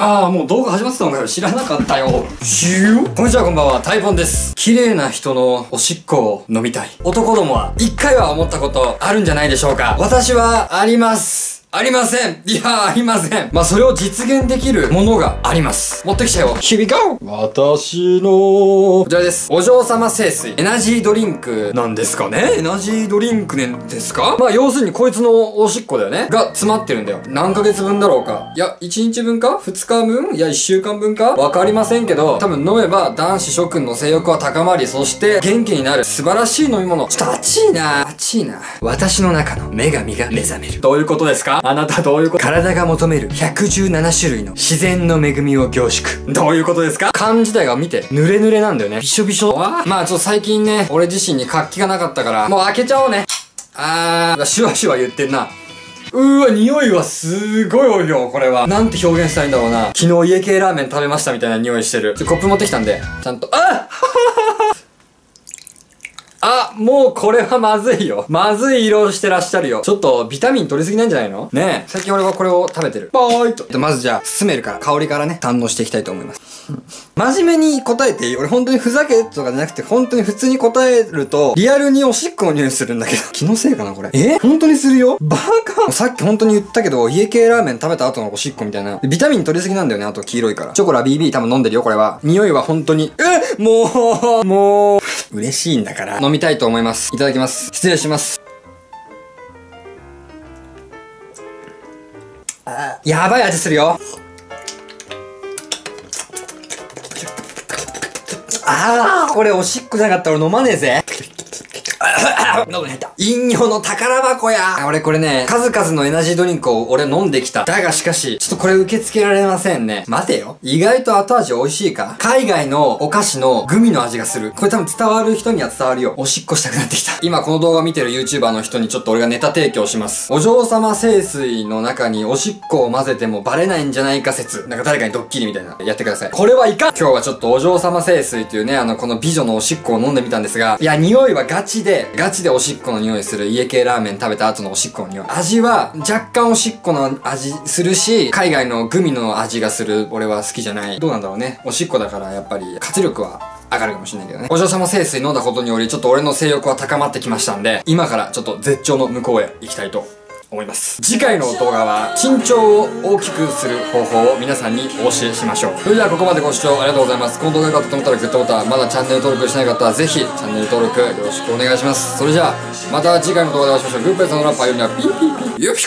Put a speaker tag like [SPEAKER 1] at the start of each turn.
[SPEAKER 1] ああ、もう動画始まってたのかよ。知らなかったよ。しゅーこんにちは、こんばんは。タイポンです。綺麗な人のおしっこを飲みたい。男どもは、一回は思ったことあるんじゃないでしょうか。私は、あります。ありませんいやー、ありませんまあ、それを実現できるものがあります。持ってきちゃよ。Here we go! 私の、こちらです。お嬢様聖水。エナジードリンクなんですかねエナジードリンクねんですか？まあ、要するにこいつのおしっこだよね。が詰まってるんだよ。何ヶ月分だろうか。いや、1日分か ?2 日分？いや、1週間分か？わかりませんけど、多分飲めば男子諸君の性欲は高まり、そして元気になる素晴らしい飲み物。ちょっと熱いな熱いな。私の中の女神が目覚める。どういうことですか？あなたどういうこと？体が求める117種類の自然の恵みを凝縮。どういうことですか？缶自体が見て、濡れ濡れなんだよね。びしょびしょ。わまあちょっと最近ね、俺自身に活気がなかったから、もう開けちゃおうね。あー、シュワシュワ言ってんな。うーわ、匂いはすごいよ、これは。なんて表現したいんだろうな。昨日家系ラーメン食べましたみたいな匂いしてる。ちょコップ持ってきたんで、ちゃんと、ああ、もうこれはまずいよ。まずい色してらっしゃるよ。ちょっとビタミン取りすぎなんじゃないの？ねえ。最近俺はこれを食べてる。バーイと。でまずじゃあ、スメルから、香りからね、堪能していきたいと思います。真面目に答えていい？俺本当にふざけとかじゃなくて、本当に普通に答えると、リアルにおしっこの匂いするんだけど。気のせいかなこれ。え？本当にするよ？バカさっき本当に言ったけど、家系ラーメン食べた後のおしっこみたいな。ビタミン取りすぎなんだよね、あと黄色いから。チョコラ BB 多分飲んでるよ、これは。匂いは本当に。え？もう、もう、嬉しいんだから。飲みたいと思います。いただきます。失礼します。あやばい味するよ。ああ、これおしっこじゃなかったら飲まねえぜ。喉に入った。飲料の宝箱や。俺これね、数々のエナジードリンクを俺飲んできた。だがしかし、ちょっとこれ受け付けられませんね。待てよ。意外と後味美味しいか？海外のお菓子のグミの味がする。これ多分伝わる人には伝わるよ。おしっこしたくなってきた。今この動画見てる YouTuber の人にちょっと俺がネタ提供します。お嬢様聖水の中におしっこを混ぜてもバレないんじゃないか説。なんか誰かにドッキリみたいな。やってください。これはいかん今日はちょっとお嬢様聖水というね、あの、この美女のおしっこを飲んでみたんですが、いや、匂いはガチで、でガチでおしっこの匂いする家系ラーメン食べた後のおしっこの匂い。味は若干おしっこの味するし、海外のグミの味がする俺は好きじゃない。どうなんだろうね。おしっこだからやっぱり活力は上がるかもしれないけどね。お嬢様清水飲んだことにより、ちょっと俺の性欲は高まってきましたんで、今からちょっと絶頂の向こうへ行きたいと思います。次回の動画は、緊張を大きくする方法を皆さんにお教えしましょう。それではここまでご視聴ありがとうございます。この動画が良かったと思ったらグッドボタン、まだチャンネル登録してない方はぜひチャンネル登録よろしくお願いします。それじゃあ、また次回の動画でお会いしましょう。グッペイさんのラッパーよりはピーピーピー。よいしょ